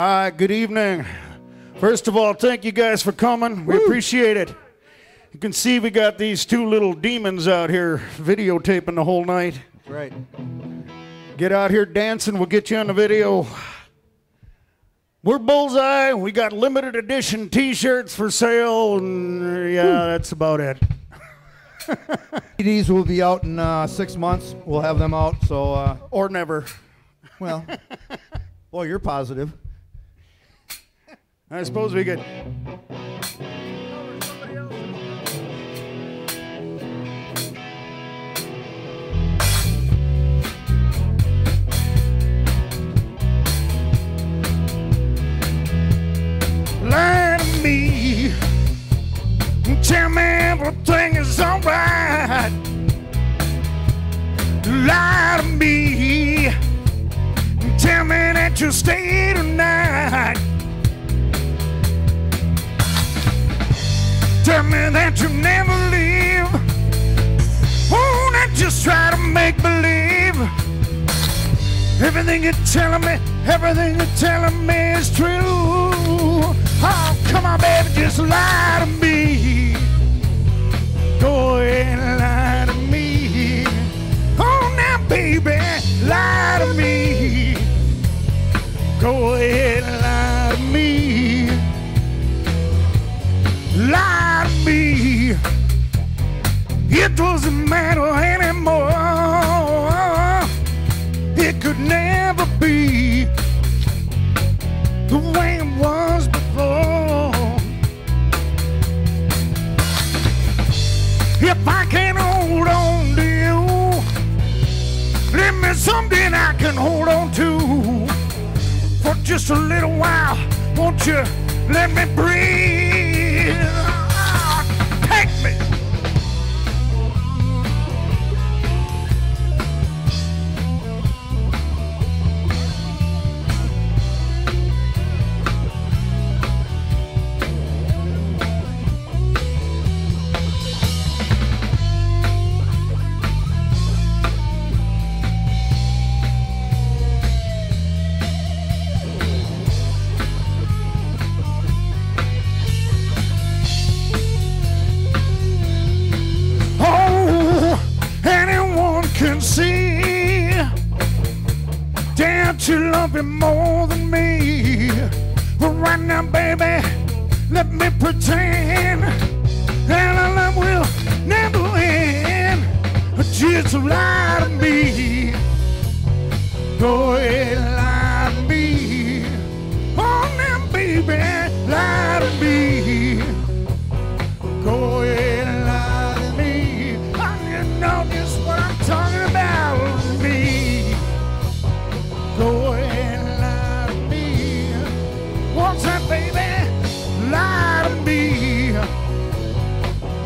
All right, good evening. First of all, thank you guys for coming. We appreciate it. You can see we got these two little demons out here videotaping the whole night. Right. Get out here dancing, we'll get you on the video. We're Bullseye. We got limited edition t shirts for sale, and yeah, that's about it. CDs will be out in uh, six months. We'll have them out. So, uh, Or never. well, well, you're positive. I suppose we could. Lie to me. Tell me everything is alright. Lie to me. Tell me that you'll stay tonight. Tell me that you never leave. Oh, not just try to make believe. Everything you're telling me, everything you're telling me is true. Oh, come on, baby, just lie to me. Go ahead and lie to me. Oh, now, baby, lie to me. Go ahead It doesn't matter anymore. It could never be the way it was before. If I can hold on to you, let me something I can hold on to for just a little while. Won't you let me breathe? You love him more than me. But right now, baby, let me pretend that our love will never end. Just lie to me. Go ahead, lie to me. Oh, now, baby, lie to me. Go ahead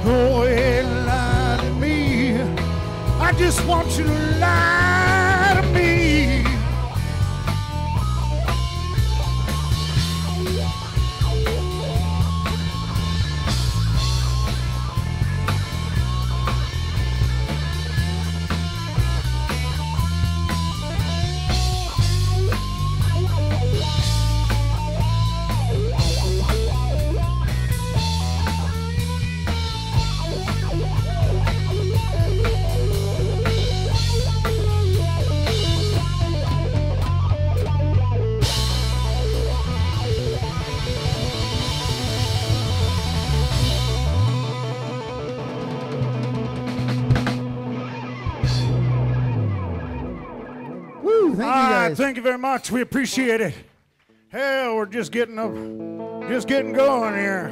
Go ahead and lie to me. I just want you to lie thank you very much. We appreciate it. Hell, we're just getting up, just getting going here.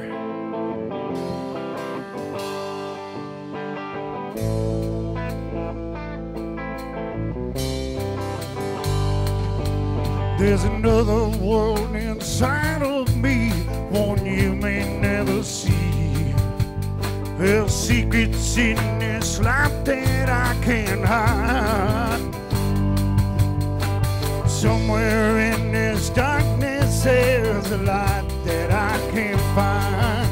There's another world inside of me, one you may never see. There's secrets in this life that I can't hide. Somewhere in this darkness there's a light that I can't find.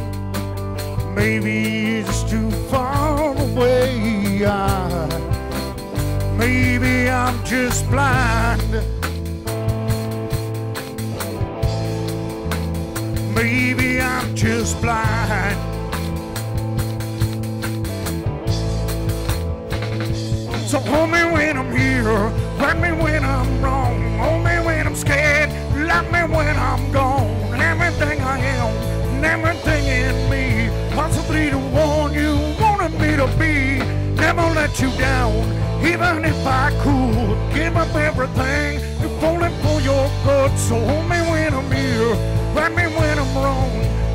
Maybe it's too far away. I, maybe I'm just blind. Maybe I'm just blind. So hold me when I'm here, let me when I'm wrong, hold me when I'm scared, love me when I'm gone. Everything I am, everything in me, possibly the one you wanted me to be. Never let you down, even if I could give up everything, if only for your good. So hold me when I'm here, let me when I'm wrong,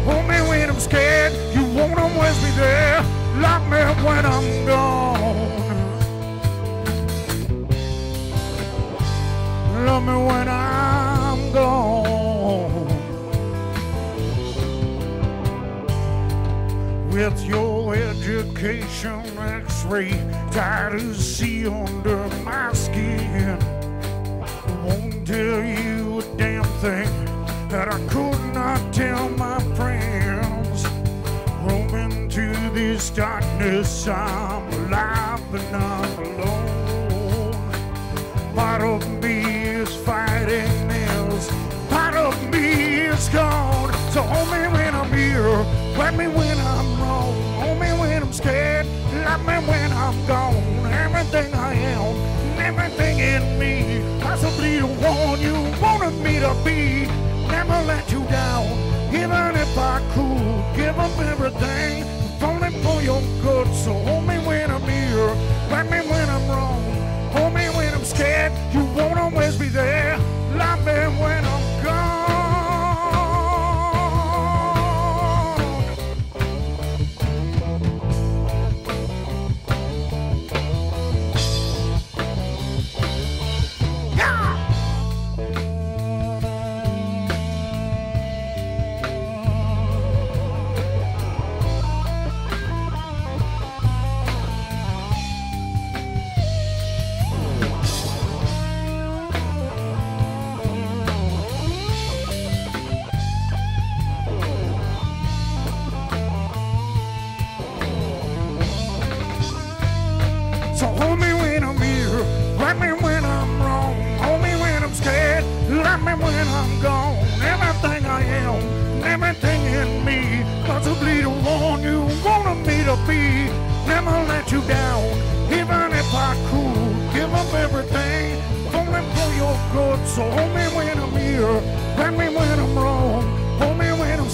hold me when I'm scared. You won't always be there, love me when I'm gone. Me when I'm gone. With your education x-ray tied to see under my skin. Won't tell you a damn thing that I could not tell my friends. Roaming to this darkness, I'm alive and I'm alone. Part of me fighting this. Part of me is gone. So hold me when I'm here. Let me when I'm wrong. Hold me when I'm scared. Let me when I'm gone. Everything I am, everything in me. Possibly the one you wanted me to be. Never let you down. Even if I could give up everything. Only for your good. So hold me when I'm here. Let me when I'm wrong. Scared. You won't always be there. I'm gone. Everything I am, everything in me, possibly the one you wanted me to be. Never let you down, even if I could give up everything, only for your good. So hold me when I'm here, let me when I'm wrong, hold me when I'm.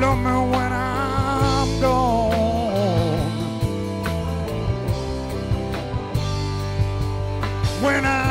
Love me when I'm gone. when I'm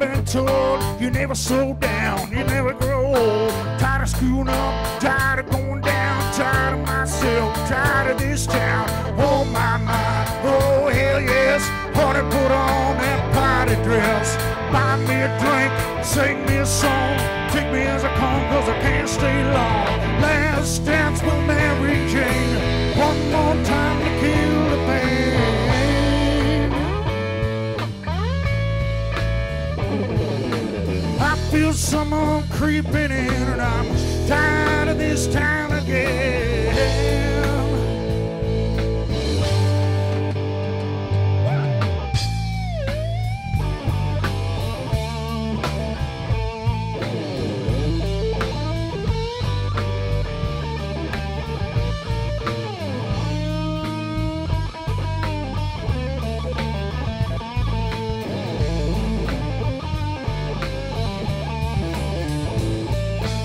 been told you never slow down, you never grow old. Tired of screwing up, tired of going down, tired of myself, tired of this town. Oh my my, oh hell yes, honey, put on that party dress. Buy me a drink, sing me a song, take me as I come, cause I can't stay long. Last dance with Mary Jane, one more time to kill feel someone creeping in, and I'm tired of this town again.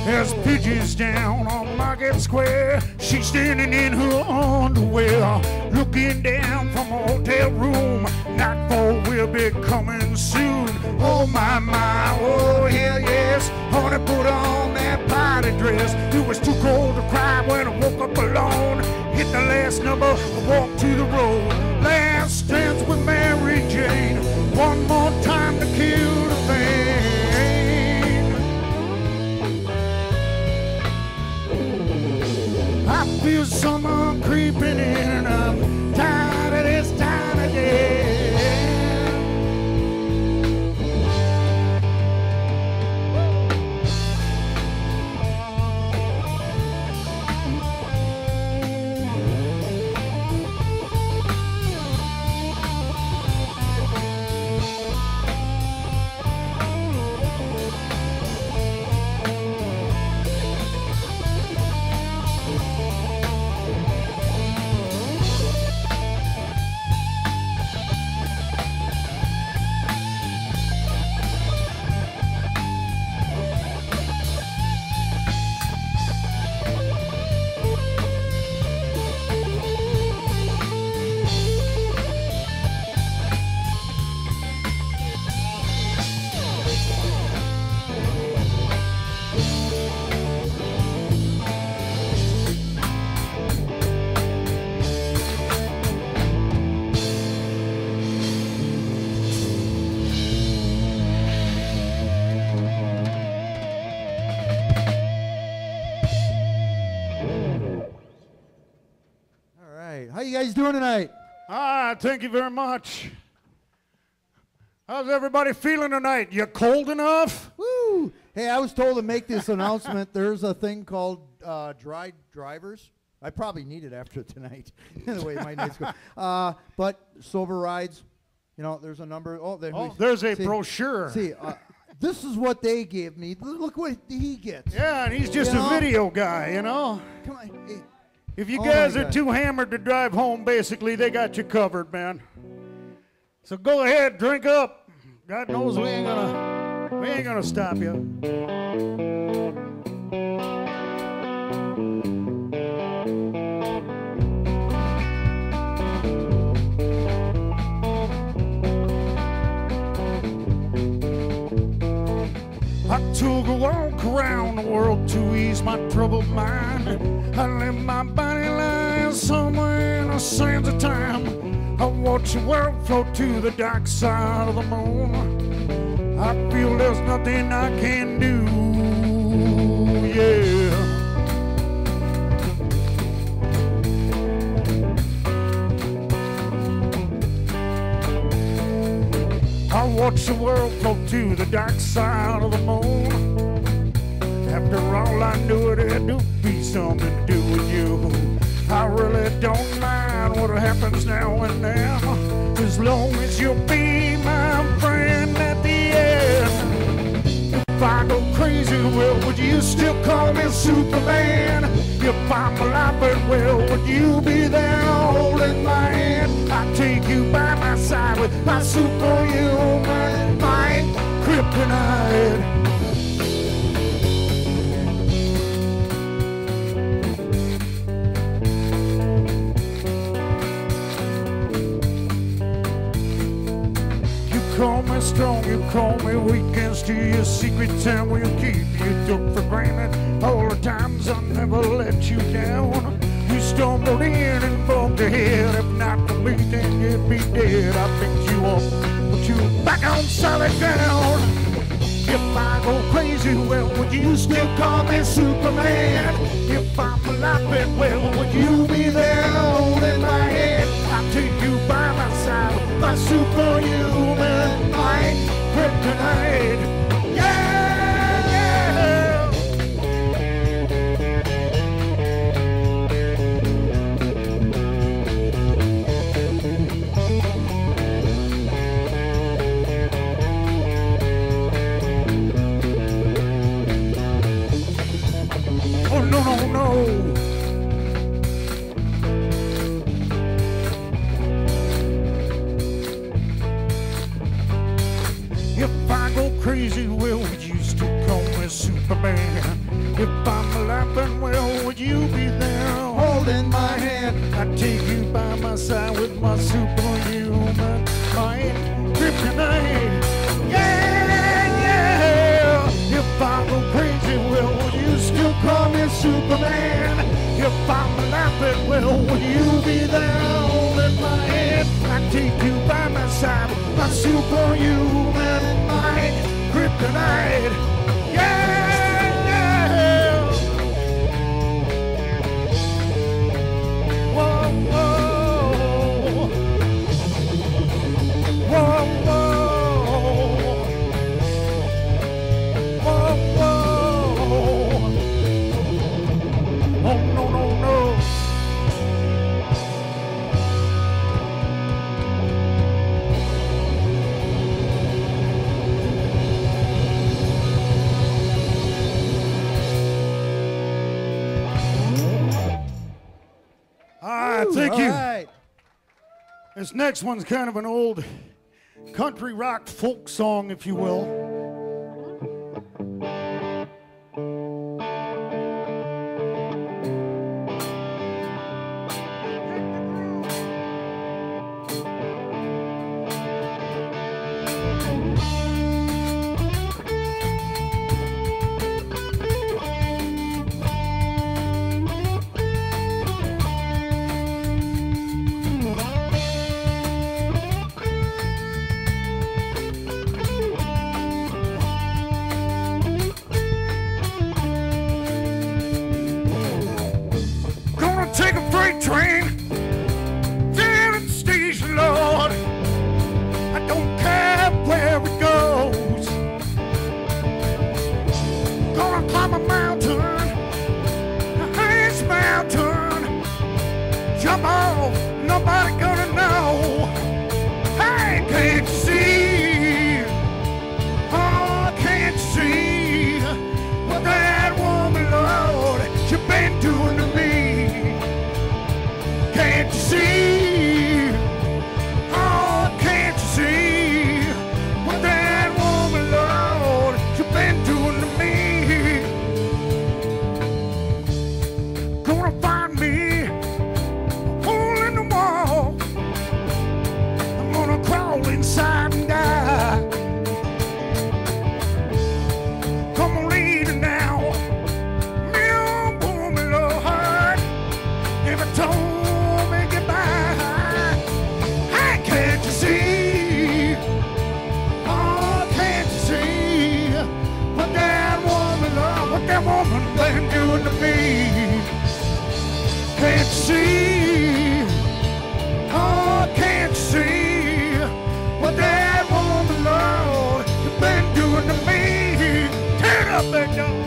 There's pigeons down on Market Square. She's standing in her underwear, looking down from a hotel room. Nightfall will be coming soon. Oh my my, oh hell yes. Honey, put on that party dress. It was too cold to cry when I woke up alone. Hit the last number, walk to the road. Last dance with Mary Jane. One more Someone creeping in you guys doing tonight? Ah, thank you very much. How's everybody feeling tonight? You cold enough? Woo! Hey, I was told to make this announcement. There's a thing called uh, dry drivers. I probably need it after tonight, the way my nights go. Uh, but sober rides, you know, there's a number. Oh, there, Oh, there's a see, brochure. See, uh, this is what they gave me. Look what he gets. Yeah, and he's just You a know? video guy, you know? Come on. Hey, If you Oh guys are too hammered to drive home, basically, they got you covered, man. So go ahead, drink up. God knows we ain't gonna we ain't gonna stop you. I took a walk around the world to ease my troubled mind. I let my body lie somewhere in the sands of time. I watch the world float to the dark side of the moon. I feel there's nothing I can do. Yeah. Watch the world float to the dark side of the moon. After all, I knew to be something to do with you. I really don't mind what happens now and then, as long as you'll be my friend at the end. If I go crazy, well, would you still call me Superman? If I'm alive well, would you be there holding my hand? I take you by my side with my superhuman strong, you call me weak and steal your secret time will keep you took for granted. All the times I never let you down. You stumbled in and bumped your head. If not for me, then you'd be dead. I picked you up, put you back on solid ground. If I go crazy, well, would you still call me Superman? If I'm alive, well, would you be there holding my hand? I'll take you by my side my superhuman might, kryptonite. next one's kind of an old country rock folk song, if you will. perfect God.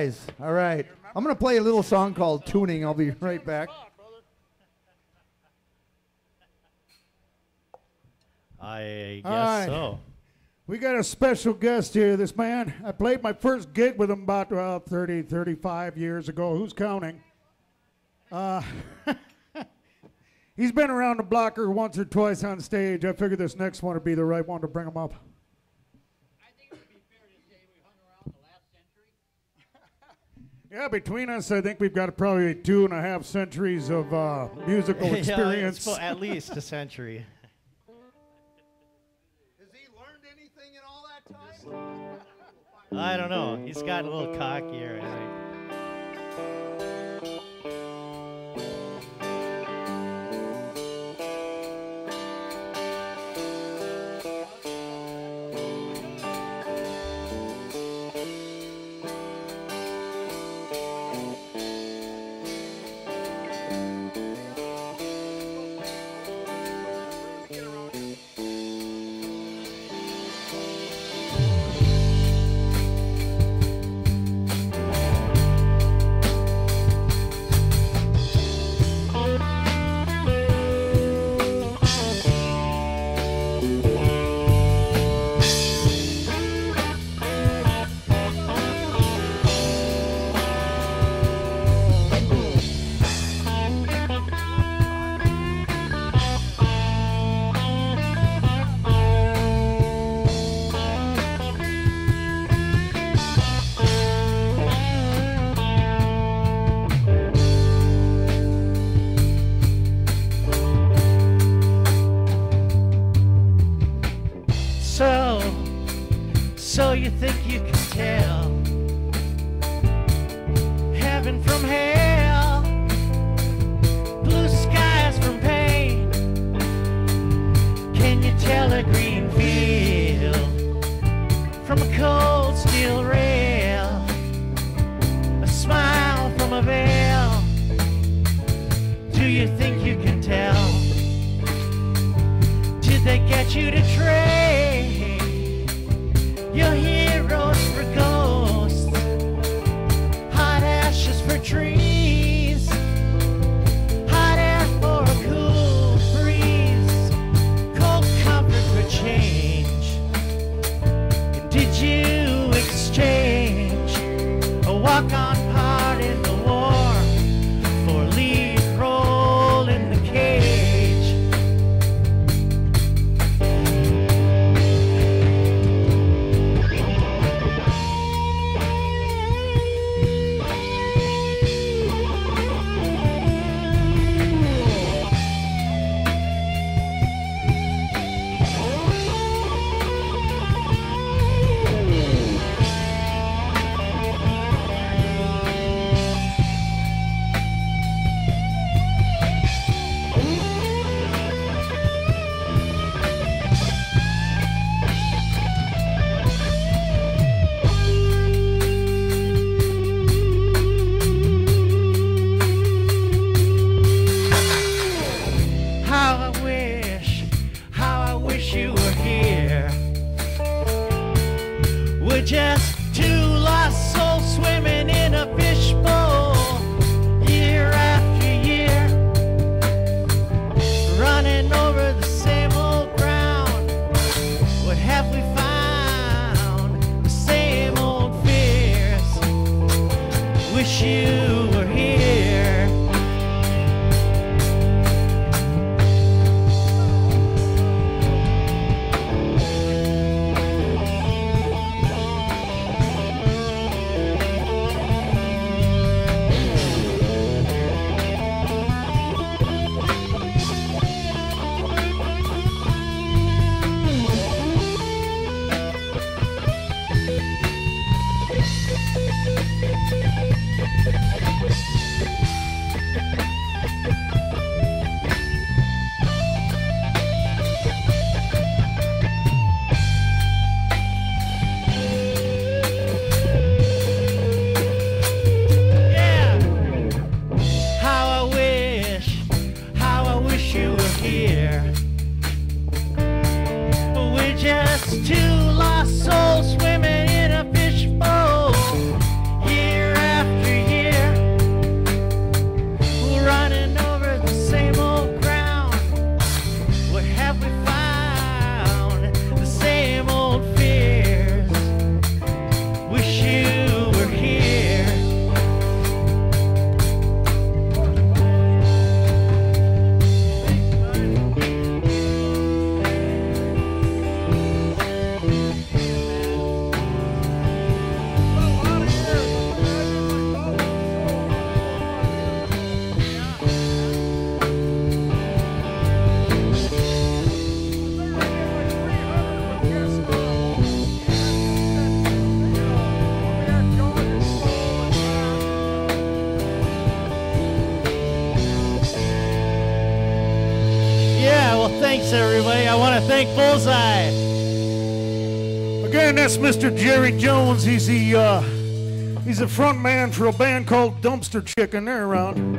Guys. All right. I'm going to play a little song called Tuning. I'll be right back. I guess right. so. We got a special guest here. This man, I played my first gig with him about well, 30, 35 years ago. Who's counting? Uh, he's been around the blocker once or twice on stage. I figured this next one would be the right one to bring him up. I think it would be fair to say we hung around the last century. Yeah, between us, I think we've got probably two and a half centuries of uh, musical Yeah, experience. fo- at least a century. Has he learned anything in all that time? I don't know. He's got a little cockier, I think. Bullseye. Again, that's Mr. Jerry Jones. He's the uh, he's the front man for a band called Dumpster Chicken. They're around.